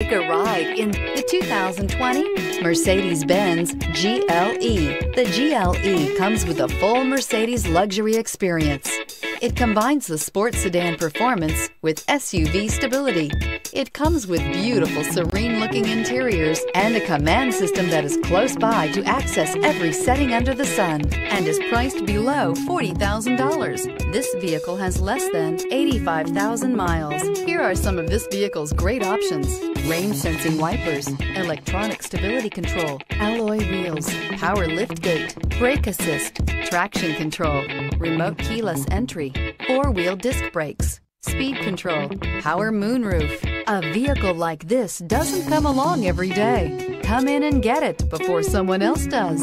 Take a ride in the 2020 Mercedes-Benz GLE. The GLE comes with a full Mercedes luxury experience. It combines the sports sedan performance with SUV stability. It comes with beautiful, serene looking interiors and a command system that is close by to access every setting under the sun and is priced below $40,000. This vehicle has less than 85,000 miles. Here are some of this vehicle's great options rain sensing wipers, electronic stability control, alloy wheels, power lift gate, brake assist, traction control, remote keyless entry, four wheel disc brakes, speed control, power moonroof. A vehicle like this doesn't come along every day. Come in and get it before someone else does.